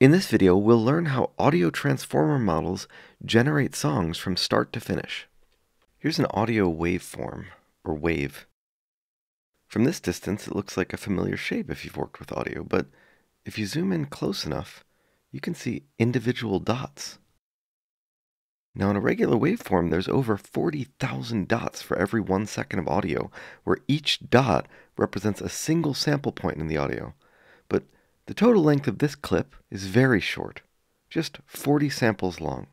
In this video, we'll learn how audio transformer models generate songs from start to finish. Here's an audio waveform, or wave. From this distance, it looks like a familiar shape if you've worked with audio, but if you zoom in close enough, you can see individual dots. Now, in a regular waveform, there's over 40,000 dots for every one second of audio, where each dot represents a single sample point in the audio. But the total length of this clip is very short, just 40 samples long.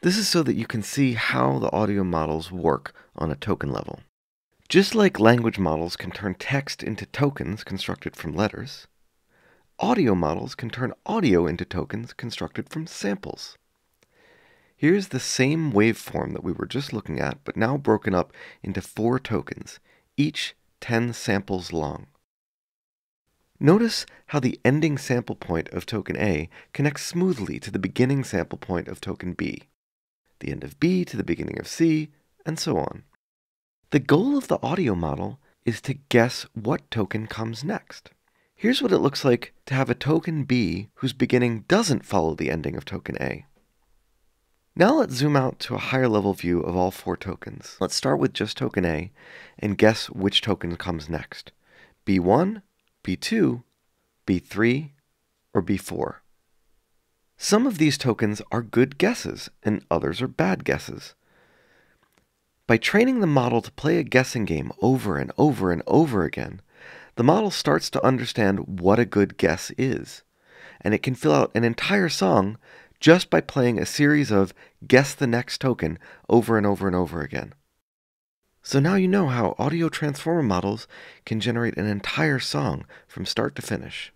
This is so that you can see how the audio models work on a token level. Just like language models can turn text into tokens constructed from letters, audio models can turn audio into tokens constructed from samples. Here's the same waveform that we were just looking at, but now broken up into four tokens, each 10 samples long. Notice how the ending sample point of token A connects smoothly to the beginning sample point of token B, the end of B to the beginning of C, and so on. The goal of the audio model is to guess what token comes next. Here's what it looks like to have a token B whose beginning doesn't follow the ending of token A. Now let's zoom out to a higher level view of all four tokens. Let's start with just token A and guess which token comes next. B1, B2, B3, or B4. Some of these tokens are good guesses and others are bad guesses. By training the model to play a guessing game over and over and over again, the model starts to understand what a good guess is, and it can fill out an entire song just by playing a series of guess the next token over and over and over again. So now you know how audio transformer models can generate an entire song from start to finish.